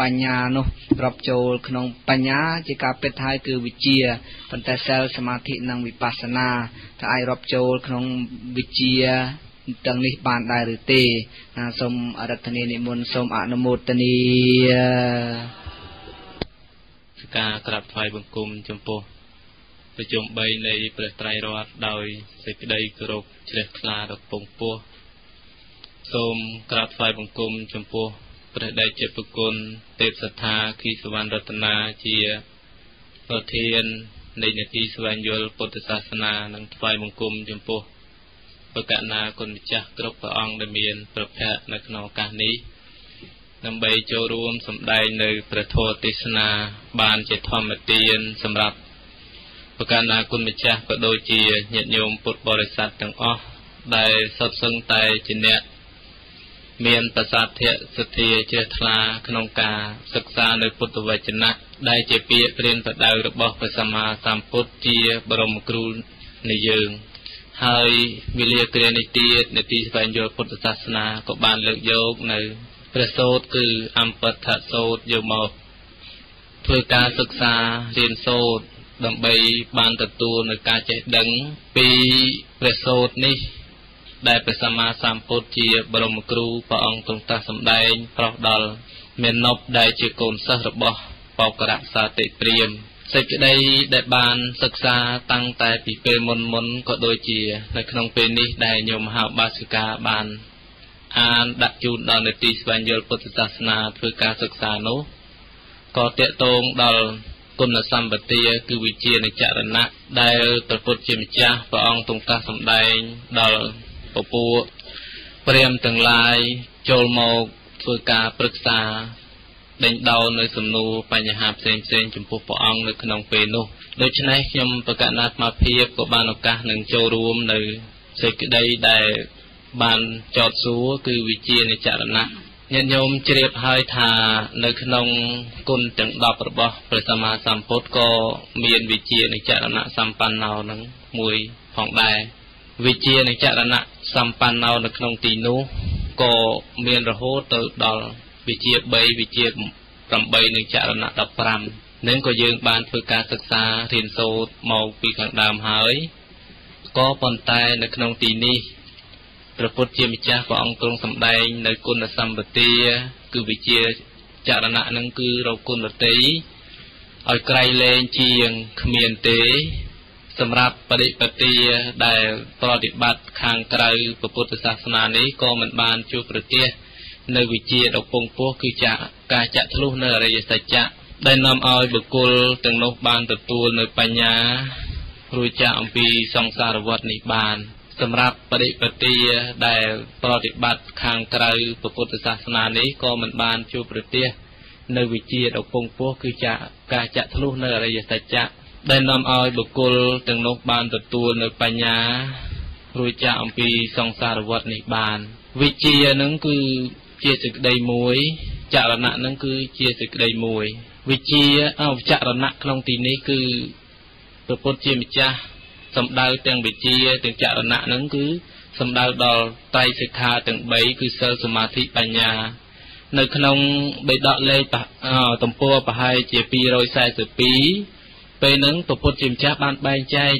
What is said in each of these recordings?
បញ្ញានោះរាប់ចូលក្នុងបញ្ញាជាការពិតហើយគឺវិជាប៉ុន្តែសិលសមាធិនិងវិបស្សនាថាអាចរាប់ចូលក្នុងវិជាទាំងនេះបានដែរឬទេណាសូមអរតនីនិមន្តសូមអនុមោទនីការក្រាបថ្វាយបង្គំចំពោះប្រជុំ3នៃព្រះត្រៃរតន៍ដោយសេចក្តីគោរពជ្រះថ្លាដល់ពងពោះសូមក្រាបថ្វាយបង្គំចំពោះ ព្រះដេចប្រគុណទេពសទ្ធាគីសវណ្ណរតនាជាប្រធាននៃនីតិស្វែងយល់ពុទ្ធសាសនានិងថ្វាយបង្គំចំពោះបកណាគុណម្ចាស់គ្រប់ព្រះអង្គដែលមានប្រភពនៅក្នុងឱកាសនេះដើម្បីចូលរួមសម្ដែងនៅព្រះធម៌ទេសនាបានជាធម្មទានសម្រាប់បកណាគុណម្ចាស់ក៏ដូចជាញាតិញោមពុទ្ធបរិស័ទទាំងអស់ដែលសុទ្ធសឹងតែជាអ្នក មានប្រសាទៈសទ្ធាជ្រះថ្លាក្នុងការសិក្សានៅពុទ្ធវចនៈដែលជាពាក្យព្រានប្រដៅរបស់ព្រះសម្មាសម្ពុទ្ធជាបរមគ្រូនៃយើង ហើយវិលាគ្រានេះទៀតនាទីស្វែងយល់ពុទ្ធសាសនាក៏បានលើកយកនៅព្រះសូត្រគឺអំបទ្ធសូត្រយកមកធ្វើការសិក្សារៀនសូត្រដើម្បីបានទទួលនៅការចេះដឹងពីព្រះសូត្រនេះ ដែលព្រះសម្មាសម្ពុទ្ធជាបរមគ្រូព្រះអង្គទ្រង់ត្រាស់សម្ដែងប្រោសដល់មេនប់ដែលជាកូនសិស្សរបស់បោករៈសាតិព្រាមសេចក្តីដែលបានសិក្សាតាំងតែពីពេលមុនមុនក៏ដូចជា នៅក្នុងពេលនេះដែលញោមមហាបាសិកាបាន អានដាក់ជូនដល់នេតិស្វែងយល់ពុទ្ធសាសនាធ្វើការសិក្សានោះក៏តេតងដល់គុណសម្បទាគឺវិជានិចរណៈដែលព្រះពុទ្ធជាម្ចាស់ព្រះអង្គទ្រង់ត្រាស់សម្ដែងដល់ ពពួកព្រាមទាំងឡាយចូលមកធ្វើការប្រឹក្សាដេញដោលនៅសំណួរបញ្ហាផ្សេងផ្សេងចំពោះព្រះអង្គនៅក្នុងពេលនោះដូច្នេះខ្ញុំប្រកាសណាត់មកភាពក៏បានឱកាសនឹងចូលរួមនៅសេចក្តីដែលបានចោតសួរគឺវិជានិចរណៈញាតិញោមជ្រាបហើយថានៅក្នុងគុណទាំង10របស់ព្រះសម្មាសម្ពុទ្ធក៏មានវិជានិចរណៈសម្បណ្ណោនឹងមួយផងដែរវិជានិចរណៈ សម្បណ្ណោនៅក្នុងទីនោះក៏មានរហូតទៅដល់វិជា3វិជា8និងចរណៈ15នឹងក៏យើងបានធ្វើការសិក្សារៀនសូត្រមកពីខាងដើមហើយក៏ប៉ុន្តែនៅក្នុងទីនេះព្រះពុទ្ធជាម្ចាស់ព្រះអង្គទ្រង់សម្ដែងនៅគុណសម្បទាគឺវិជាចរណៈនឹងគឺរគុណរតីឲ្យក្រៃលែងជាងគ្មានទេ សម្រាប់បរិបទាដែលប្រតិបត្តិខាងក្រៅពុទ្ធសាសនានេះក៏មិនបានជួបប្រទះនៅវិជាដ៏ពងពោះគឺចាការចាក់ធ្លុះនៅអរិយសច្ចៈដែលនាំឲ្យបុគ្គលទាំងនោះបានទទួលនៅបញ្ញារួចចាកអំពីសង្សារវដ្តនេះបាន សម្រាប់បរិបទាដែលប្រតិបត្តិខាងក្រៅពុទ្ធសាសនានេះក៏មិនបានជួបប្រទះនៅវិជាដ៏ពងពោះគឺចាការចាក់ធ្លុះនៅអរិយសច្ចៈ ដែលនាំឲ្យបុគ្គលទាំងនោះបានទទួលនៅបញ្ញារួចចាកអំពីសង្សារវដ្តនេះបាន វិជានឹងគឺជាសេចក្តីមួយចរណៈនឹងគឺជាសេចក្តីមួយ វិជាអវចរណៈក្នុងទីនេះគឺព្រះពុទ្ធជាម្ចាស់សំដៅទាំងវិជាទាំងចរណៈហ្នឹងគឺសំដៅដល់ត្រៃសិក្ខាទាំង3គឺសិលសមាធិបញ្ញានៅក្នុងបេដកលេខទំព័រប្រហែលជា242 ពេលហ្នឹងពពុទ្ធជាម្ចាស់បានបែងចែក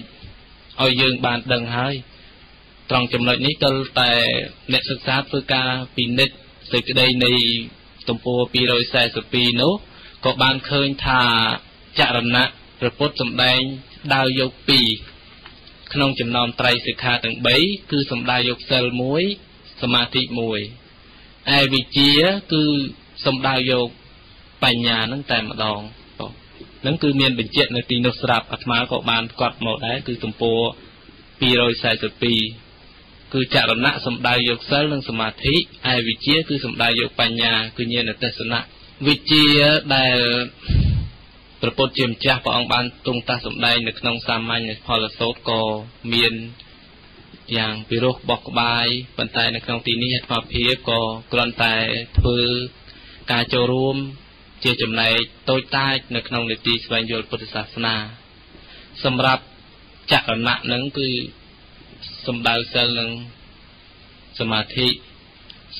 ឲ្យយើងបានដឹងហើយត្រង់ចំណុចនេះទើបតែអ្នកសិក្សាធ្វើការពិនិត្យសេចក្តីនៃទំព័រ242នោះក៏បានឃើញថាចរណៈព្រះពុទ្ធសម្ដែងដើរយក2ក្នុងចំណោមត្រៃសិក្ខាទាំង3គឺសំដៅយកសិល1សមាធិ1ឯវិជាគឺសំដៅយកបញ្ញានឹងតែម្ដងហ្នឹងគឺមានបញ្ជាក់នៅទីនោះស្រាប់អាត្មាក៏បានកត់មកដែរគឺទំព័រ242គឺចរណៈសំដៅយកសិលនិងសមាធិឯវិជាគឺសំដៅយកបញ្ញា គឺញាណទស្សនៈវិជាដែលព្រះពុទ្ធជាម្ចាស់ព្រះអង្គបានទ្រង់តាស់សម្ដែងនៅក្នុងសាមញ្ញផលសោតក៏មានយ៉ាងពិរោះបោះក្បាយប៉ុន្តែនៅក្នុងទីនេះអាត្មាភាពក៏គ្រាន់តែធ្វើការចូលរួម ជាចំណែកតូចតាចនៅក្នុងនីតិស្វែងយល់ពុទ្ធសាសនា សម្រាប់ចរណៈនឹងគឺសំដៅសិលនឹងសមាធិ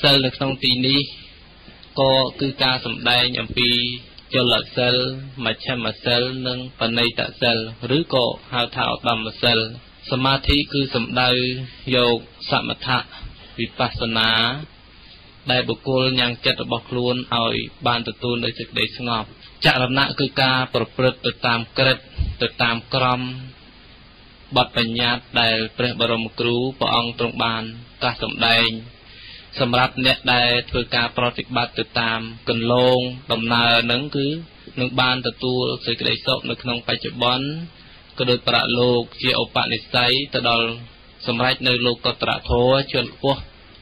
សិលនៅក្នុងទីនេះក៏គឺការសម្ដែងអំពីចលសិលមជ្ឈមសិលនិងបណិតសិលឬក៏ហៅថាឧត្តមសិលសមាធិគឺសំដៅយកសមថៈវិបស្សនា ដែលបុគ្គលញ៉ាំងចិត្តរបស់ខ្លួនឲ្យបានទទួលនូវសេចក្តីស្ងប់ចរណៈគឺការប្រព្រឹត្តទៅតាមក្រឹតទៅតាមក្រមបទបញ្ញត្តិដែលព្រះបរមគ្រូព្រះអង្គទ្រង់បានត្រាស់សម្ដែងសម្រាប់អ្នកដែលធ្វើការប្រតិបត្តិទៅតាមកន្លងដំណើរហ្នឹងគឺនឹងបានទទួលសេចក្តីសុខនៅក្នុងបច្ចុប្បន្នក៏ដោយប្រាក់លោកជាឧបនិស្ស័យទៅដល់សម្រេចនៅលោកកត្រធរជាន់ខ្ពស់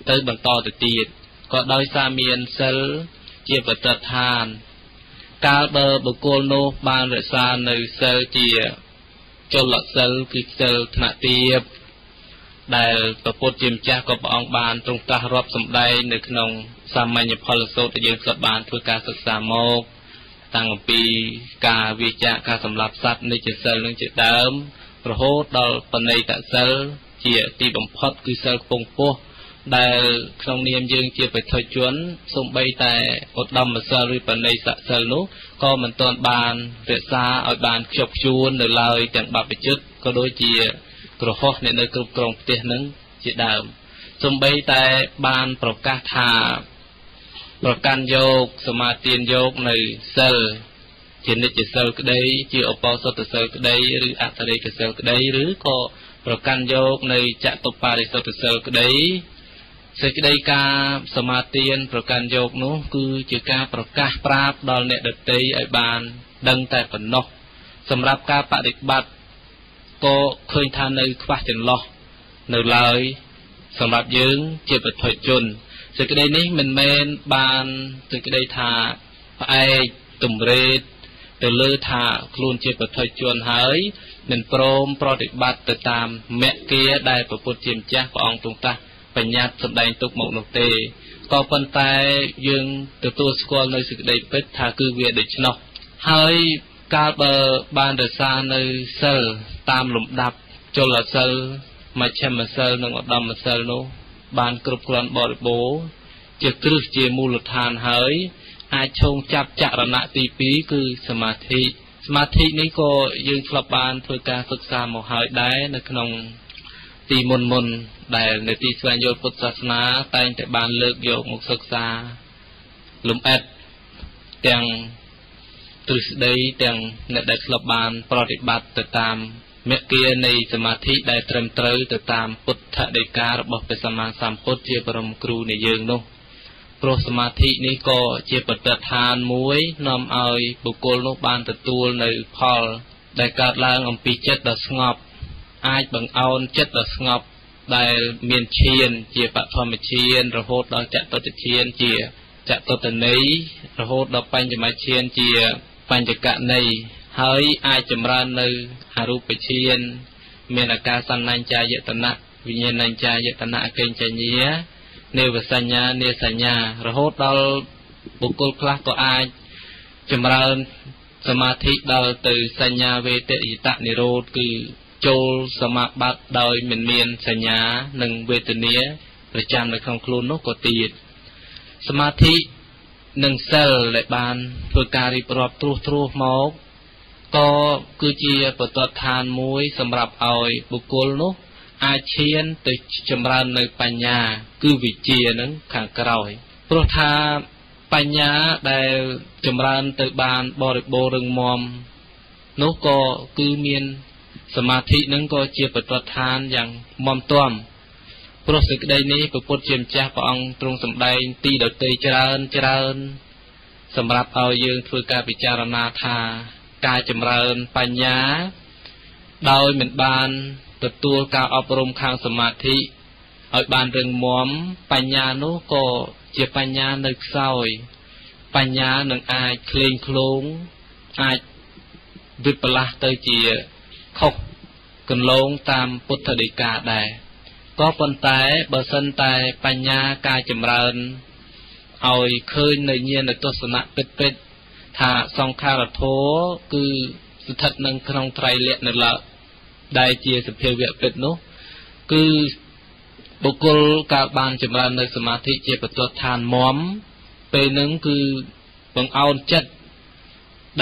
ទៅបន្តទៅទៀត ក៏ដោយសារមានសិលជាបទដ្ឋាន កាលបើបុគ្គលនោះបានរក្សានៅសិលជាចលសិលគឺសិលថ្នាក់ទាបដែលព្រះពុទ្ធជាម្ចាស់ក៏ព្រះអង្គបានទ្រង់ត្រាស់រាប់សម្ដែងនៅក្នុងសាមញ្ញផលសូត្រដែលយើងធ្លាប់បានធ្វើការសិក្សាមកតាំងពីការវិចារការសម្លាប់សត្វនិច្ចសិលនឹងជាដើមរហូតដល់បណិតសិលជាទីបំផុតគឺសិលខ្ពង់ពោះ ដែលក្នុងនាមយើងជាបេតិជនសំបីតែឧត្តមសិលឬបណិសសិលនោះក៏មិនទាន់បានរក្សាឲ្យបានខ្ជាប់ខ្ជួននៅឡើយទាំងបព្វជិតក៏ដូចជាក្រហោះអ្នកនៅគ្រប់គ្រងផ្ទះនឹងជាដើមសំបីតែបានប្រកាសថាប្រកាន់យកសមាទានយកនៅសិលជានិច្ចសិលក្តីជាឧបោសថសិលក្តីឬអតរិកសិលក្តីឬក៏ប្រកាន់យកនៅចតុបរិសុទ្ធសិលក្តី សេចក្តីការសមាទានប្រកាន់យកនោះ គឺជាការប្រកាសប្រាប់ដល់អ្នកដតីឲ្យបាន ដឹងតែប៉ុណ្ណោះសម្រាប់ការបដិបត្តិក៏ឃើញថានៅខ្វះចន្លោះនៅឡើយ សម្រាប់យើងជាបុថុជនសេចក្តីនេះមិនមែនបានសេចក្តីថាផ្អែកទំរេតទៅលើថាខ្លួនជាបុថុជនហើយមិនព្រមប្រតិបត្តិទៅតាមមគ្គដែលព្រះពុទ្ធជាម្ចាស់ព្រះអង្គទ្រង់តាស់ បញ្ញត្តិសម្ដែងទុកមកនោះទេក៏ប៉ុន្តែយើងទទួលស្គាល់នៅសេចក្តីពិតថាគឺវាដូច្នោះហើយកាលបើបានរក្សានៅសិលតាមលំដាប់ចលសិលមជ្ឈមសិលនិងឧត្តមសិលនោះ បានគ្រប់គ្រាន់បរិបូរណ៍ជាគ្រឹះជាមូលដ្ឋានហើយអាចឈោងចាប់ចរណៈទី2គឺសមាធិសមាធិនេះក៏យើងធ្លាប់បានធ្វើការសិក្សាមកហើយដែរនៅក្នុង ទីមុនមុនដែលនៅទីស្វែងយល់ពុទ្ធសាសនា តែងតែបានលើកយកមកសិក្សាលំអិតទាំងទ្រឹស្ដីទាំងអ្នកដែលធ្លាប់បាន ប្រតិបត្តិទៅតាមមគ្គនៃសមាធិដែលត្រឹមត្រូវទៅតាមពុទ្ធដីការបស់ព្រះសម្មាសម្ពុទ្ធជាបរមគ្រូនៃយើងនោះព្រោះសមាធិនេះក៏ជាបទដ្ឋានមួយនាំឲ្យបុគ្គលនោះបានទទួលនៅផលដែលកើតឡើងអំពីចិត្តដ៏ស្ងប់ អាចបង្អោនចិត្តដ៏ស្ងប់ដែលមានឈាន ជាបឋមឈាន រហូតដល់ចតុតឈានជាចតុតន័យរហូតដល់បញ្ចមឈានជាបញ្ចកន័យហើយអាចចម្រើននៅអរូបឈាន មានអាការសញ្ញចាយតនៈវិញ្ញាណញ្ចាយតនៈអកិញ្ចញ្ញានេវសញ្ញានេសញ្ញា រហូតដល់បុគ្គលខ្លះក៏អាចចម្រើនសមាធិដល់ទៅសញ្ញាវេទយតនិរោធគឺ ចូលសមាបត្តិដោយមិនមានសញ្ញា និងវេទនាប្រចាំនៅក្នុងខ្លួននោះក៏ទៀតសមាធិនិងសិលដែលបានធ្វើការរៀបរាប់ត្រួសត្រាសមកក៏គឺជាបទដ្ឋានមួយសម្រាប់ឲ្យបុគ្គលនោះអាចឈានទៅចម្រើននៅបញ្ញា គឺវិជានឹងខាងក្រោយព្រោះថាបញ្ញាដែលចម្រើនទៅបានបរិបូររឹងមាំនោះក៏គឺមាន សមាធិនឹងក៏ជាបទដ្ឋានយ៉ាងមមទាំព្រោះសេចក្តីនេះព្រះពុទ្ធជាម្ចាស់ព្រះអង្គទ្រង់សម្ដែងទីដតីច្រើនច្រើន សម្រាប់ឲ្យយើងធ្វើការពិចារណាថាការចម្រើនបញ្ញា ដោយមិនបានទទួលការអប់រំខាងសមាធិឲ្យបានរឹងមាំបញ្ញានោះក៏ជាបញ្ញានៅខ្សោយ បញ្ញានឹងអាចក្លែងក្លងអាចវិបលាស់ទៅជា ខុសកន្លងតាមពុទ្ធដីកាដែរក៏ប៉ុន្តែបើសិនតែបញ្ញាការចម្រើនឲ្យឃើញនៅញាណទស្សនៈពិតពិតថាសង្ខារធម៌គឺស្ថិតនៅក្នុងត្រៃលក្ខនៅឡើយដែលជាសភាវៈពិតនោះ គឺបុគ្គលកាលបានចម្រើននៅសមាធិជាបទដ្ឋានមមពេលហ្នឹងគឺបង្អោនចិត្ត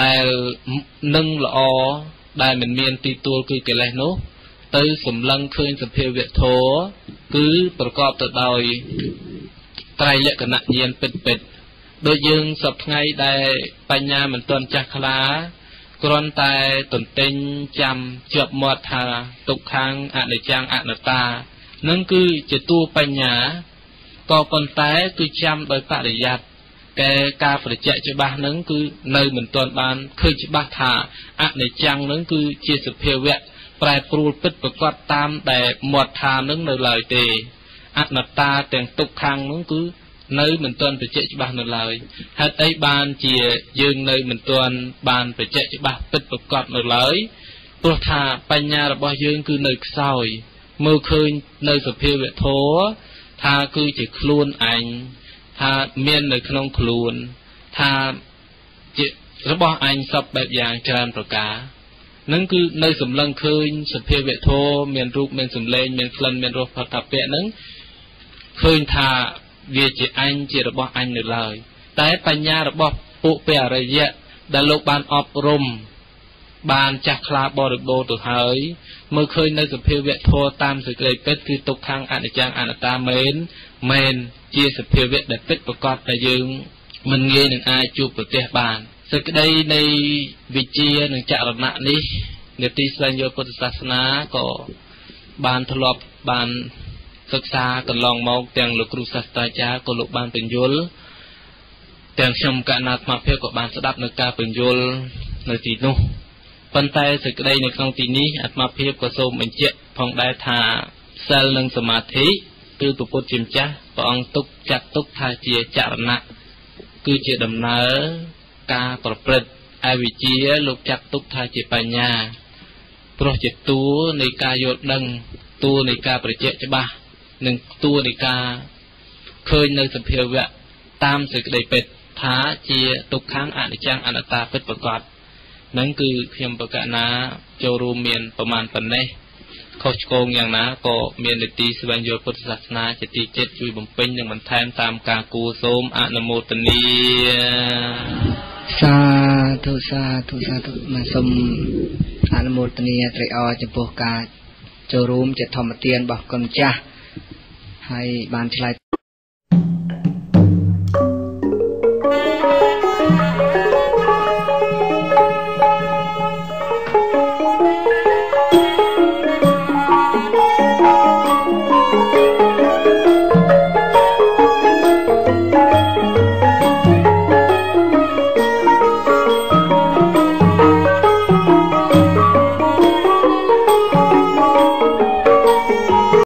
ដែលនឹងល្អ ដែលមិនមានទីទួលគឺកិលេសនោះ ទៅសម្លឹងឃើញសភាវៈធម៌គឺប្រកបទៅដោយត្រៃលក្ខណៈញាណពិតពិតដូចយើងសពថ្ងៃដែលបញ្ញាមិនទាន់ចាស់ខ្លាគ្រាន់តែទន្ទិញចាំជាប់មាត់ថាទុក្ខាំងអនិច្ចំអនត្តានឹងគឺជាតួបញ្ញាក៏ប៉ុន្តែគឺចាំដោយបរិយ័ត តែការប្រជែកច្បាស់នឹងគឺនៅមិនទាន់បានឃើញច្បាស់ថាអនិច្ចំនឹងគឺជាសភាវៈប្រែប្រួលពិតប្រកបតាមដែលមាត់ថានឹងនៅឡើយទេអនត្តាទាំងទុក្ខាំងនឹងគឺនៅមិនទាន់បញ្ជាក់ច្បាស់នៅឡើយហេតុអីបានជាយើងនៅមិនទាន់បានបញ្ជាក់ច្បាស់ពិតប្រកបនៅឡើយព្រោះថាបញ្ញារបស់យើងគឺនៅខ្សោយមើលឃើញនៅសភាវៈធម៌ថាគឺជាខ្លួនអញ ថាមាននៅក្នុងខ្លួនថាជារបស់អញសពបែបយ៉ាងច្រើនប្រការនឹងគឺនៅសម្លឹងឃើញសភាវៈធម៌មានរូបមានសម្លេងមានក្លិនមានរសផតពៈនឹងឃើញថាវាជាអញជារបស់អញនៅឡើយតែបញ្ញារបស់ពួកព្រះអរិយៈដែលលោកបានអប់រំបានចាស់ខ្លាបរិបូរទៅហើយមើលឃើញនៅសភាវៈធម៌តាមសេចក្តីពិតគឺទុក្ខំអនិច្ចំអនត្តាមែនមែន ជាសភាវៈដែលពិតប្រកបដែលយើងមិនងាយនឹងអាចជួបប្រទះបានសេចក្តីនៃវិជានិងចរណៈនេះនេតិស្វែងយល់ពុទ្ធសាសនាក៏បានធ្លាប់បានសិក្សាកន្លងមកទាំងលោកគ្រូសាស្ត្រាចារ្យក៏លោកបានបញ្យល់ទាំងខ្ញុំកណ្ណាអាត្មាភាពក៏បានស្ដាប់នៅការបញ្យល់នៅទីនោះប៉ុន្តែសេចក្តីនៅក្នុងទីនេះអាត្មាភាពក៏សូមបញ្ជាក់ផងដែរថាសិលនិងសមាធិ គឺពុទ្ធជាម្ចាស់ព្រះអង្គទុកចាត់ទុកថាជាចរណៈគឺជាដំណើរការប្រព្រឹត្តអវិជ្ជាលោកចាត់ទុកថាជាបញ្ញាព្រោះជាតួនៃការយល់ដឹងតួនៃការប្រជែកច្បាស់និងតួនៃការឃើញនៅសភាវៈតាមសេចក្តីពិតថាជាទុក្ខំអនិច្ចំអនត្តាពិតប្រកបនឹងគឺខ្ញុំប្រកាសណាចូលរួមមានប្រមាណប៉ុណ្ណេះ ខុសឆ្គងយ៉ាងណាក៏មាននីតិស្វែងយល់ពុទ្ធសាសនាជាទីចិត្តជួយបំពេញនិងបន្ថែមតាមការគួសូមអនុមោទនាសាធុសាធុសាធុមកសូមអនុមោទនាត្រេកអរចំពោះការចូលរួមជាធម្មទានរបស់គុណចាស់ហើយបានឆ្លើយ